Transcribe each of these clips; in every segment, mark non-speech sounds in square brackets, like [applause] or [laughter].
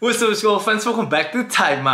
What's up, school fans? Welcome back to Time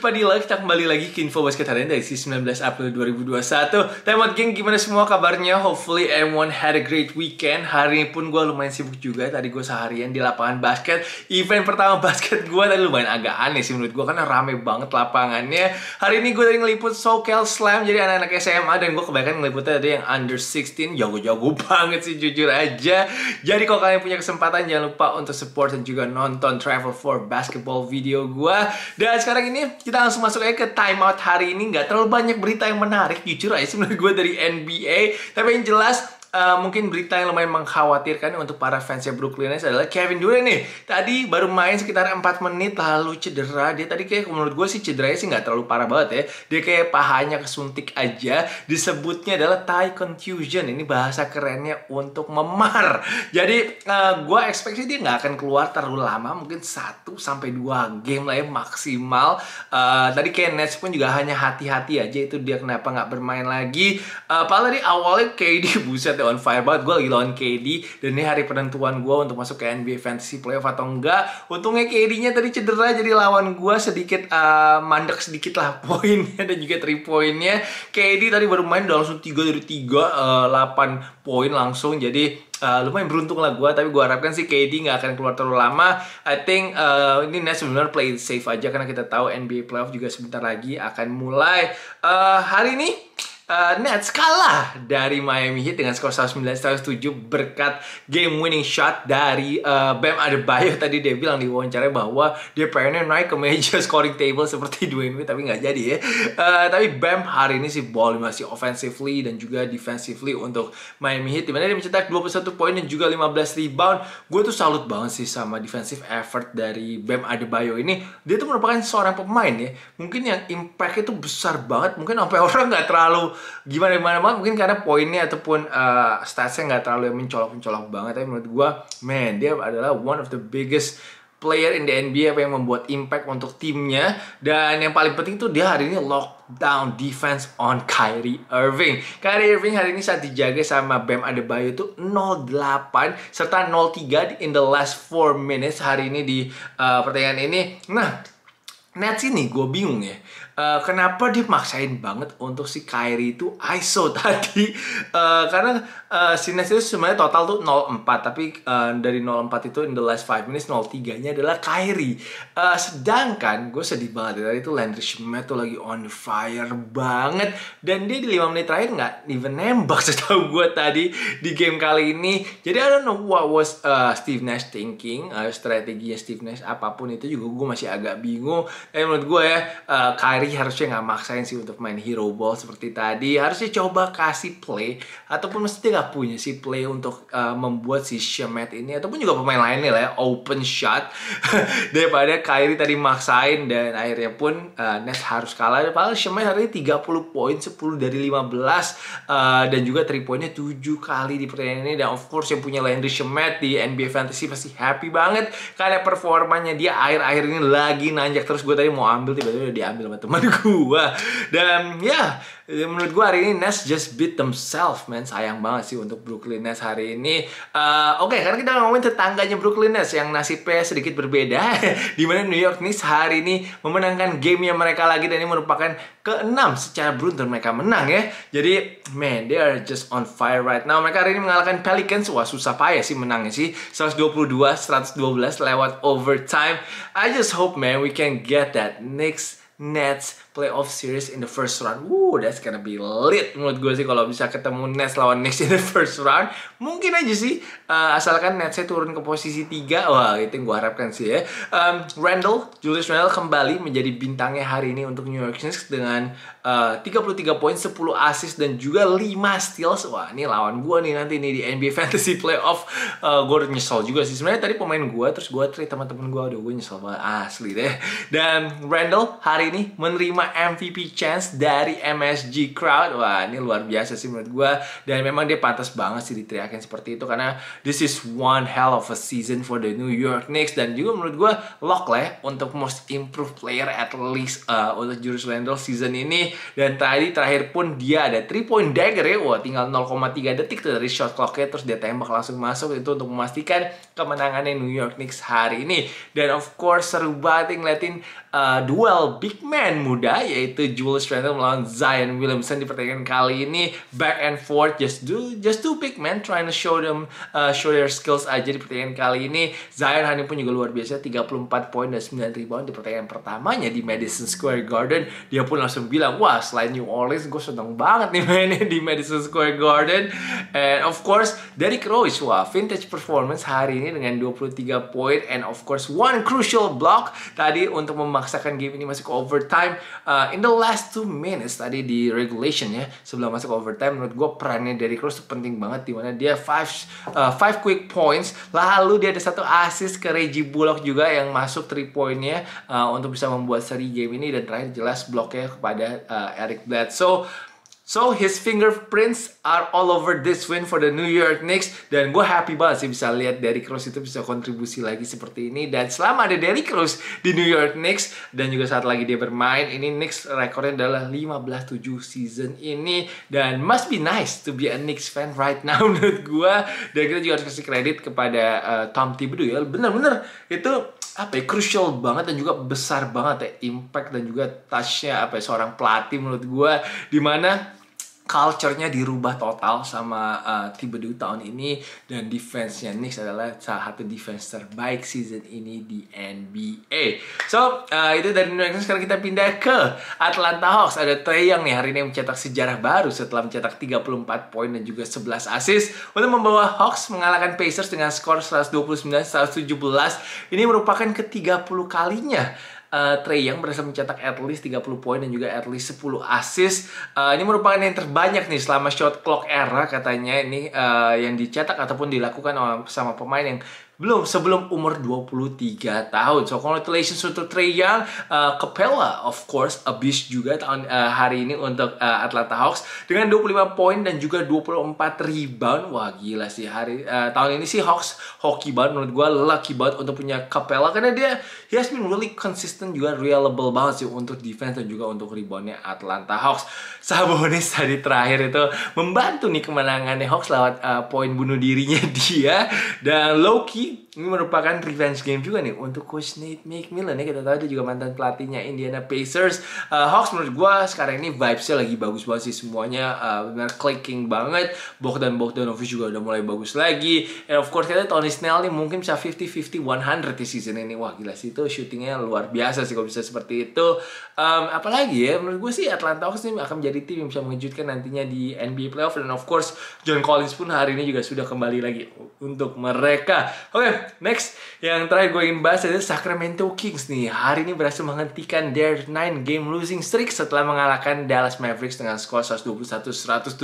Gue Ricky Padilla, kita kembali lagi ke info basket harian dari si 19 April 2021 Temat geng, gimana semua kabarnya? Hopefully everyone had a great weekend. Hari ini pun gue lumayan sibuk juga, tadi gue seharian di lapangan basket. Event pertama [laughs] basket gue tadi lumayan agak aneh sih menurut gue Karena rame banget lapangannya. Hari ini gue tadi ngeliput SoCal Slam, jadi anak-anak SMA Dan gue kebanyakan ngeliputnya tadi yang under 16 Jago-jago [laughs] banget sih jujur aja. Jadi kalau kalian punya kesempatan jangan lupa untuk support dan juga nonton Travel for Basketball video gue Dan sekarang ini kita langsung masuk aja ke timeout hari ini. Nggak terlalu banyak berita yang menarik jujur aja sebenarnya gue dari NBA tapi yang jelas Uh, mungkin berita yang lumayan mengkhawatirkan untuk para fansnya Brooklyn Nets adalah Kevin Durant nih. Tadi baru main sekitar 4 menit lalu cedera. Dia tadi kayak menurut gue sih cederanya sih nggak terlalu parah banget ya. Dia kayak pahanya kesuntik aja. Disebutnya adalah thigh contusion. Ini bahasa kerennya untuk memar. Jadi uh, gue ekspektasi dia nggak akan keluar terlalu lama. Mungkin 1 sampai 2 game lah ya maksimal. Uh, tadi kayak Nets pun juga hanya hati-hati aja itu dia kenapa nggak bermain lagi. Uh, padahal tadi awalnya kayak di [laughs] on fire banget. Gue lagi lawan KD dan ini hari penentuan gue untuk masuk ke NBA Fantasy Playoff atau enggak. Untungnya KD-nya tadi cedera jadi lawan gue sedikit uh, mandek sedikit lah [laughs] poinnya dan juga 3 poinnya KD tadi baru main udah langsung 3 dari 3 uh, 8 poin langsung. Jadi Uh, lumayan beruntung lah gue tapi gue harapkan sih KD nggak akan keluar terlalu lama. I think uh, ini Nets sebenarnya play safe aja karena kita tahu NBA playoff juga sebentar lagi akan mulai. Uh, hari ini uh, Nets kalah dari Miami Heat dengan skor 109-107 berkat game winning shot dari uh, Bam Adebayo. Tadi dia bilang di wawancara bahwa dia pengen naik ke meja [laughs] scoring table seperti Dwayne Wade tapi nggak jadi ya. Uh, tapi Bam hari ini sih ball masih offensively dan juga defensively untuk Miami Heat di mana dia mencetak 21 poin dan juga 15 rebound. Gue tuh salut banget sih sama defensive effort dari Bam Adebayo ini. Dia tuh merupakan seorang pemain ya. Mungkin yang impact itu besar banget. Mungkin sampai [laughs] orang nggak terlalu gimana gimana banget mungkin karena poinnya ataupun uh, statsnya nggak terlalu mencolok-mencolok banget tapi menurut gue man dia adalah one of the biggest player in the NBA apa yang membuat impact untuk timnya dan yang paling penting tuh dia hari ini lockdown defense on Kyrie Irving. Kyrie Irving hari ini saat dijaga sama Bam Adebayo itu 08 serta 03 in the last 4 minutes hari ini di uh, pertandingan ini. Nah, Nets ini gue bingung ya Uh, kenapa dia maksain banget untuk si Kyrie itu ISO [laughs] tadi? Uh, karena uh, si Nets itu sebenarnya total tuh 04 tapi uh, dari 04 itu in the last 5 minutes 03 nya adalah Kyrie. Uh, sedangkan gue sedih banget ya tadi itu Landry Schmidt tuh lagi on fire banget. Dan dia di 5 menit terakhir nggak even nembak [laughs] setahu gue tadi di game kali ini. Jadi I don't know what was uh, Steve Nash thinking uh, strateginya Steve Nash apa pun itu juga gue masih agak bingung. Eh menurut gue ya uh, Kyrie harusnya nggak maksain sih untuk main hero ball seperti tadi. Harusnya coba kasih play. Ataupun mesti nggak punya sih play untuk uh, membuat si Shemet ini. Ataupun juga pemain lainnya lah ya open shot. [laughs] Daripada Kyrie tadi maksain dan akhirnya pun uh, Nets harus kalah. Padahal Shemet hari ini 30 poin 10 dari 15 uh, dan juga 3 poinnya 7 kali di pertandingan ini. Dan of course yang punya Landry Shemet di NBA Fantasy pasti happy banget. Karena performanya dia akhir-akhir ini lagi nanjak terus. Gue tadi mau ambil tiba-tiba diambil sama teman [laughs] gue dan ya menurut gue hari ini Nets just beat themselves man. Sayang banget sih untuk Brooklyn Nets hari ini. Uh, oke okay, karena kita ngomongin tetangganya Brooklyn Nets yang nasibnya sedikit berbeda [laughs] di mana New York Knicks hari ini memenangkan game yang mereka lagi dan ini merupakan keenam secara beruntun mereka menang ya. Jadi man they are just on fire right now. Mereka hari ini mengalahkan Pelicans. Wah susah payah sih menangnya sih. 122 112 lewat overtime. I just hope man we can get that next Nets playoff series in the first round. Woo, that's gonna be lit menurut gue sih kalau bisa ketemu Nets lawan Knicks in the first round. Mungkin aja sih uh, asalkan Netsnya turun ke posisi 3. Wah, itu yang gue harapkan sih ya. Um, Randall, Julius Randall kembali menjadi bintangnya hari ini untuk New York Knicks dengan uh, 33 poin, 10 assist dan juga 5 steals. Wah, ini lawan gue nih nanti nih di NBA [laughs] Fantasy Playoff. Uh, gue udah nyesel juga sih. Sebenarnya tadi pemain gue terus gue trade teman-teman gue udah gue nyesel banget asli deh. Dan Randall hari ini menerima MVP chance dari MSG crowd. Wah, ini luar biasa sih menurut gue. Dan memang dia pantas banget sih diteriakin seperti itu karena this is one hell of a season for the New York Knicks dan juga menurut gue lock lah ya untuk most improved player at least uh, untuk Julius Randle season ini. Dan tadi terakhir pun dia ada 3 point dagger ya. Wah, tinggal 0,3 detik tuh dari shot clocknya terus dia tembak langsung masuk itu untuk memastikan kemenangannya New York Knicks hari ini. Dan of course seru banget ngeliatin uh, duel big man muda yaitu Julius Randle melawan Zion Williamson di pertandingan kali ini. Back and forth just do just two big men trying to show them uh, show their skills aja di pertandingan kali ini. Zion hari pun juga luar biasa 34 poin dan 9 rebound di pertandingan pertamanya di Madison Square Garden. Dia pun langsung bilang wah selain New Orleans gue seneng banget nih mainnya di Madison Square Garden. And of course Derrick Rose wah vintage performance hari ini dengan 23 poin. And of course one crucial block tadi untuk membangun memaksakan game ini masuk ke overtime. Uh, in the last two minutes tadi di regulation ya sebelum masuk ke overtime menurut gue perannya dari Cruz penting banget di mana dia five uh, five quick points lalu dia ada satu assist ke Reggie Bullock juga yang masuk three pointnya uh, untuk bisa membuat seri game ini dan terakhir jelas bloknya kepada uh, Eric Bledsoe So his fingerprints are all over this win for the New York Knicks. Dan gue happy banget sih bisa lihat Derrick Rose itu bisa kontribusi lagi seperti ini. Dan selama ada Derrick Rose di New York Knicks dan juga saat lagi dia bermain ini Knicks rekornya adalah 15-7 season ini. Dan must be nice to be a Knicks fan right now [laughs] menurut gue dan kita juga harus kasih kredit kepada uh, Tom Thibodeau ya. Bener-bener itu apa ya crucial banget dan juga besar banget ya impact dan juga touchnya apa ya seorang pelatih menurut gue di mana culture-nya dirubah total sama uh, Thibodeau tahun ini dan defense-nya Knicks adalah salah satu defense terbaik season ini di NBA. So, uh, itu dari New York sekarang kita pindah ke Atlanta Hawks. Ada Trey Young nih hari ini mencetak sejarah baru setelah mencetak 34 poin dan juga 11 assist untuk membawa Hawks mengalahkan Pacers dengan skor 129-117. Ini merupakan ke-30 kalinya uh, Trey Young berhasil mencetak at least 30 poin dan juga at least 10 assist. Uh, ini merupakan yang terbanyak nih selama shot clock era katanya ini uh, yang dicetak ataupun dilakukan sama pemain yang belum sebelum umur 23 tahun. So congratulations untuk Trey Young, uh, Capella of course abis juga tahun uh, hari ini untuk uh, Atlanta Hawks dengan 25 poin dan juga 24 rebound. Wah gila sih hari uh, tahun ini sih Hawks hoki banget menurut gue lucky banget untuk punya Capella karena dia he has been really consistent juga reliable banget sih untuk defense dan juga untuk reboundnya Atlanta Hawks. [laughs] Sabonis tadi terakhir itu membantu nih kemenangannya Hawks lewat uh, poin bunuh dirinya [laughs] dia dan Loki Italy ini merupakan revenge game juga nih untuk coach Nate McMillan ya. Kita tahu dia juga mantan pelatihnya Indiana Pacers. Uh, Hawks menurut gue sekarang ini vibesnya lagi bagus banget sih semuanya. Uh, benar clicking banget. Bogdan Bogdanovic juga udah mulai bagus lagi. And of course kita Tony Snell nih mungkin bisa 50-50 100 di season ini. Wah gila sih itu shootingnya luar biasa sih kalau bisa seperti itu. Um, apalagi ya menurut gue sih Atlanta Hawks ini akan menjadi tim yang bisa mengejutkan nantinya di NBA playoff. Dan of course John Collins pun hari ini juga sudah kembali lagi untuk mereka. Oke okay, [laughs] next yang terakhir gue ingin bahas adalah Sacramento Kings nih. Hari ini berhasil menghentikan their 9 game losing streak setelah mengalahkan Dallas Mavericks dengan skor 121-107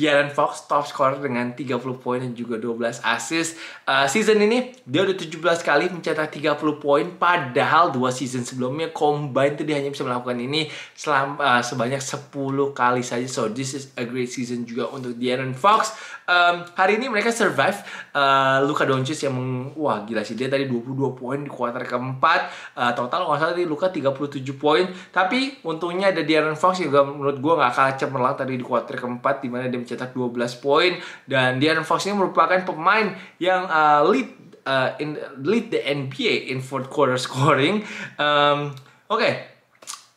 De'Aaron Fox top scorer dengan 30 poin dan juga 12 assist. Uh, season ini dia udah 17 kali mencetak 30 poin padahal dua season sebelumnya combine tuh dia hanya bisa melakukan ini selama uh, sebanyak 10 kali saja. So this is a great season juga untuk De'Aaron Fox. Um, hari ini mereka survive uh, Luka Doncic yang meng, wah gila sih. Dia tadi 22 poin di kuarter keempat. Uh, total nggak salah tadi Luka 37 poin. Tapi untungnya ada De'Aaron Fox juga menurut gue nggak kalah cemerlang tadi di kuarter keempat di mana dia mencetak 12 poin. Dan De'Aaron Fox ini merupakan pemain yang uh, lead uh, in lead the NBA in fourth quarter scoring. Um, Oke, okay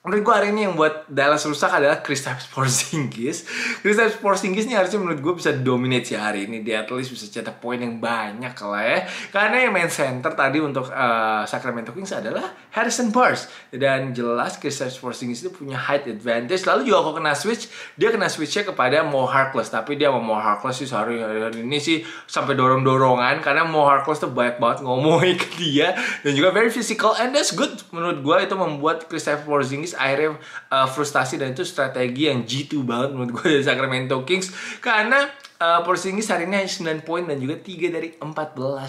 menurut gue hari ini yang buat Dallas rusak adalah Kristaps Porzingis. Kristaps Porzingis ini harusnya menurut gue bisa dominate sih hari ini. Dia at least bisa cetak poin yang banyak lah ya. Karena yang main center tadi untuk uh, Sacramento Kings adalah Harrison Barnes. Dan jelas Kristaps Porzingis itu punya height advantage. Lalu juga kalau kena switch, dia kena switchnya kepada Mo Harkless. Tapi dia sama Mo Harkless sih hari, hari ini sih sampai dorong-dorongan. Karena Mo Harkless tuh banyak banget ngomongin ke dia. Dan juga very physical. And that's good menurut gue itu membuat Kristaps Porzingis akhirnya uh, frustasi dan itu strategi yang G2 banget menurut gue dari Sacramento Kings. Karena uh, Porzingis hari ini hanya 9 poin dan juga 3 dari 14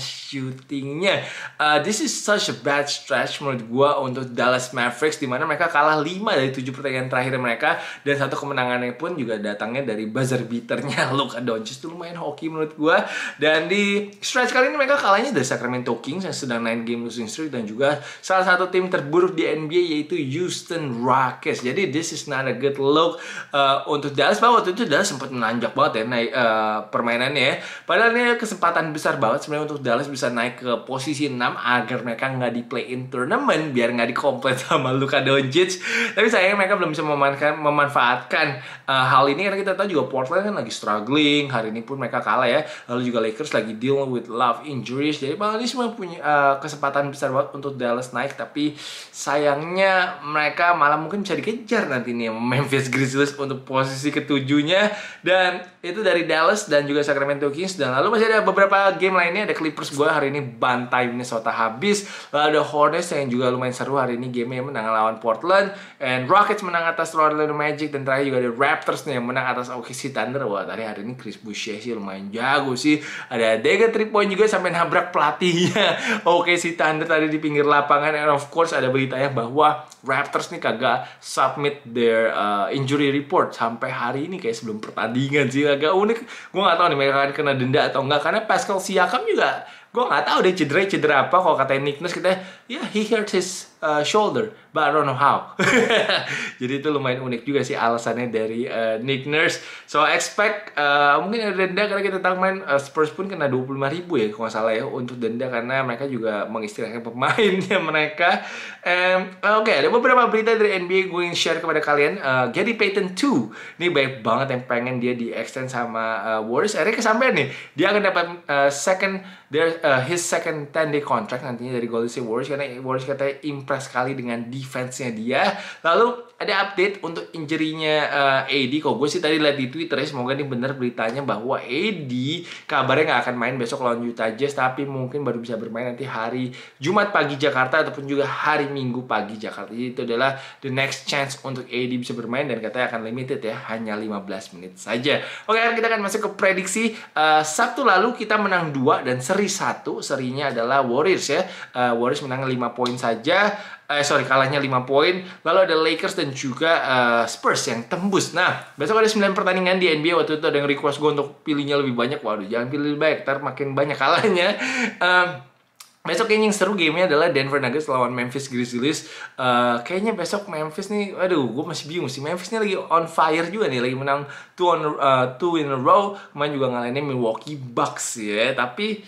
shootingnya. Uh, this is such a bad stretch menurut gue untuk Dallas Mavericks di mana mereka kalah 5 dari 7 pertandingan terakhir mereka dan satu kemenangannya pun juga datangnya dari buzzer beaternya [laughs] Luka Doncic itu lumayan hoki menurut gue dan di stretch kali ini mereka kalahnya dari Sacramento Kings yang sedang 9 game losing streak dan juga salah satu tim terburuk di NBA yaitu Houston Rockets. Jadi this is not a good look uh, untuk Dallas bahwa waktu itu Dallas sempat menanjak banget ya naik uh, permainannya ya. Padahal ini kesempatan besar banget sebenarnya untuk Dallas bisa naik ke posisi 6 agar mereka nggak di play in tournament biar nggak dikomplet [laughs] sama Luka Doncic. Tapi sayangnya mereka belum bisa memanfaatkan, memanfaatkan uh, hal ini karena kita tahu juga Portland kan lagi struggling. Hari ini pun mereka kalah ya. Lalu juga Lakers lagi deal with love injuries. Jadi malah ini semua punya uh, kesempatan besar banget untuk Dallas naik tapi sayangnya mereka malah mungkin bisa dikejar nanti nih Memphis Grizzlies untuk posisi ketujuhnya dan itu dari Dallas dan juga Sacramento Kings. Dan lalu masih ada beberapa game lainnya. Ada Clippers gue hari ini bantai Minnesota habis. Lalu ada Hornets yang juga lumayan seru hari ini game yang menang lawan Portland. And Rockets menang atas Orlando Magic. Dan terakhir juga ada Raptors nih yang menang atas OKC Thunder. Wah tadi hari ini Chris Boucher sih lumayan jago sih. Ada Dega 3 point juga sampai nabrak pelatihnya [laughs] OKC Thunder tadi di pinggir lapangan. And of course ada beritanya bahwa Raptors nih kagak submit their uh, injury report sampai hari ini. Kayak sebelum pertandingan sih agak unik. Gue nggak tahu nih mereka akan kena denda atau enggak karena Pascal Siakam juga gue nggak tahu deh cedera cedera apa kalau kata Nick Nurse kita ya yeah, he hurt his uh, shoulder but I don't know how. [laughs] Jadi itu lumayan unik juga sih alasannya dari uh, Nick Nurse. So I expect uh, mungkin denda karena kita tahu main uh, Spurs pun kena 25 ribu ya kalau nggak salah ya untuk denda karena mereka juga mengistirahatkan pemainnya [laughs] mereka. Um, oke okay, ada beberapa berita dari NBA gue ingin share kepada kalian. Uh, Gary Payton 2 ini baik banget yang pengen dia di extend sama uh, Warriors. Akhirnya kesampaian nih dia akan dapat uh, second their uh, his second 10 day contract nantinya dari Golden State Warriors karena Warriors katanya impress sekali dengan defense-nya dia. Lalu ada update untuk injury-nya uh, AD. Kok gue sih tadi lihat di Twitter ya, semoga ini benar beritanya bahwa AD kabarnya nggak akan main besok lawan Utah Jazz, tapi mungkin baru bisa bermain nanti hari Jumat pagi Jakarta ataupun juga hari Minggu pagi Jakarta. Jadi itu adalah the next chance untuk AD bisa bermain dan katanya akan limited ya, hanya 15 menit saja. Oke, kita akan masuk ke prediksi. Uh, Sabtu lalu kita menang 2 dan seri 1. Serinya adalah Warriors ya. Uh, Warriors menang 5 poin saja eh sorry kalahnya 5 poin lalu ada Lakers dan juga uh, Spurs yang tembus nah besok ada 9 pertandingan di NBA waktu itu ada yang request gue untuk pilihnya lebih banyak waduh jangan pilih lebih banyak ntar makin banyak kalahnya [laughs] um, Besok kayaknya yang seru gamenya adalah Denver Nuggets lawan Memphis Grizzlies. Uh, kayaknya besok Memphis nih, aduh, gue masih bingung sih. Memphis nih lagi on fire juga nih, lagi menang two, on, uh, two in a row. Kemarin juga ngalahin Milwaukee Bucks ya. Tapi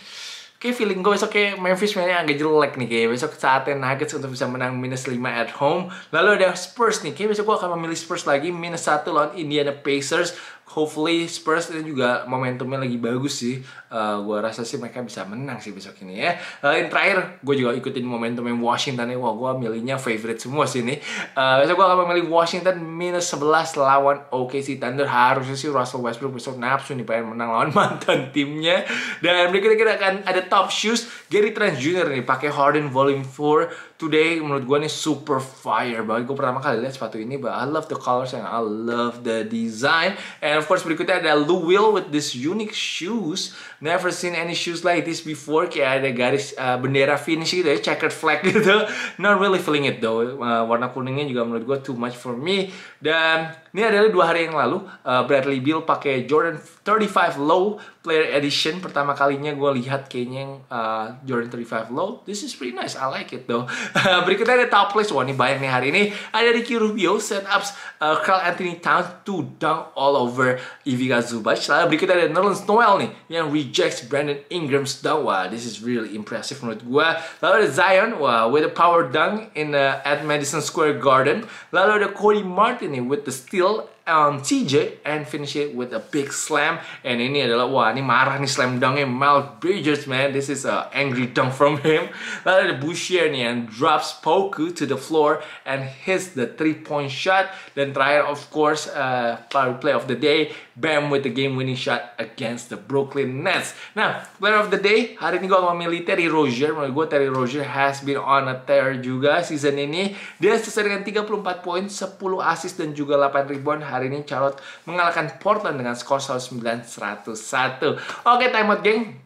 kayak feeling gue besok kayak Memphis mainnya agak jelek nih kayak besok saatnya Nuggets untuk bisa menang minus 5 at home. Lalu ada Spurs nih kayak besok gue akan memilih Spurs lagi minus 1 lawan Indiana Pacers hopefully Spurs ini juga momentumnya lagi bagus sih. Uh, gue rasa sih mereka bisa menang sih besok ini ya. Uh, yang terakhir, gue juga ikutin momentumnya Washington ya. Wah, gue milihnya favorite semua sih ini. Uh, besok gue akan memilih Washington minus 11 lawan OKC Thunder. Harusnya sih Russell Westbrook besok nafsu nih pengen menang lawan [laughs] mantan timnya. Dan berikutnya kita akan ada top shoes Gary Trent Jr. nih pakai Harden Volume 4 today menurut gue nih super fire banget. Gue pertama kali lihat sepatu ini, but I love the colors and I love the design. And of course berikutnya ada Lou Will with this unique shoes. Never seen any shoes like this before. Kayak ada garis uh, bendera finish gitu ya, checkered flag [laughs] gitu. Not really feeling it though. Uh, warna kuningnya juga menurut gue too much for me. Dan ini adalah dua hari yang lalu uh, Bradley Beal pakai Jordan 35 Low Player Edition. Pertama kalinya gue lihat kayaknya yang uh, Jordan 35 Low. This is pretty nice. I like it though. [laughs] berikutnya ada top place. Wah ini banyak nih hari ini. Ada Ricky Rubio setups uh, Carl Anthony Towns to dunk all over Ivica Zubac. Lalu berikutnya ada Nerlens Noel nih yang rejects Brandon Ingram's dunk. Wah, this is really impressive menurut gue. Lalu ada Zion, wah, with a power dunk in uh, at Madison Square Garden. Lalu ada Cody Martin nih with the steal on TJ and finish it with a big slam. And ini adalah wah ini marah nih slam dunknya Miles Bridges man. This is a angry dunk from him. Lalu ada Boucher nih yang drops Poku to the floor and hits the three point shot. Dan terakhir of course uh, power play of the day, Bam with the game winning shot against the Brooklyn Nets. Nah, player of the day hari ini gue akan memilih Terry Rozier. Menurut gue Terry Rozier has been on a tear juga season ini. Dia selesai dengan 34 poin, 10 assist dan juga 8 rebound. Hari ini Charlotte mengalahkan Portland dengan skor 109-101. Oke, time out geng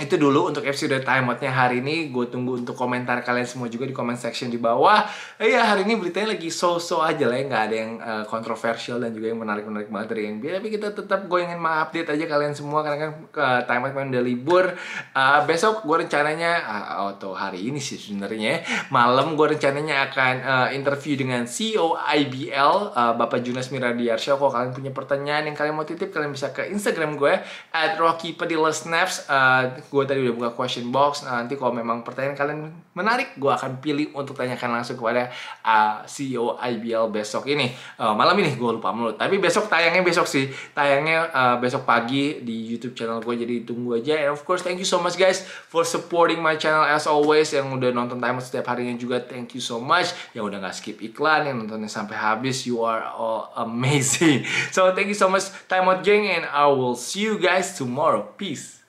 itu dulu untuk episode timeoutnya hari ini gue tunggu untuk komentar kalian semua juga di comment section di bawah. Eh, ya hari ini beritanya lagi so-so aja lah ya. Nggak ada yang uh, kontroversial dan juga yang menarik-menarik banget dari NBA tapi kita tetap gue ingin update aja kalian semua karena kan uh, timeout main udah libur. Uh, besok gue rencananya uh, atau hari ini sih sebenarnya malam gue rencananya akan uh, interview dengan CEO IBL uh, Bapak Junas Miradiarsya kalau kalian punya pertanyaan yang kalian mau titip kalian bisa ke Instagram gue at Rocky Padilla Snaps. Uh, gue tadi udah buka question box. Nah, nanti kalau memang pertanyaan kalian menarik gue akan pilih untuk tanyakan langsung kepada uh, CEO IBL besok ini. Uh, malam ini gue lupa mulut. Tapi besok tayangnya besok sih. Tayangnya uh, besok pagi di YouTube channel gue jadi tunggu aja. And of course thank you so much guys for supporting my channel as always. Yang udah nonton time setiap harinya juga thank you so much. Yang udah gak skip iklan yang nontonnya sampai habis you are all amazing. [laughs] So thank you so much time out gang and I will see you guys tomorrow. Peace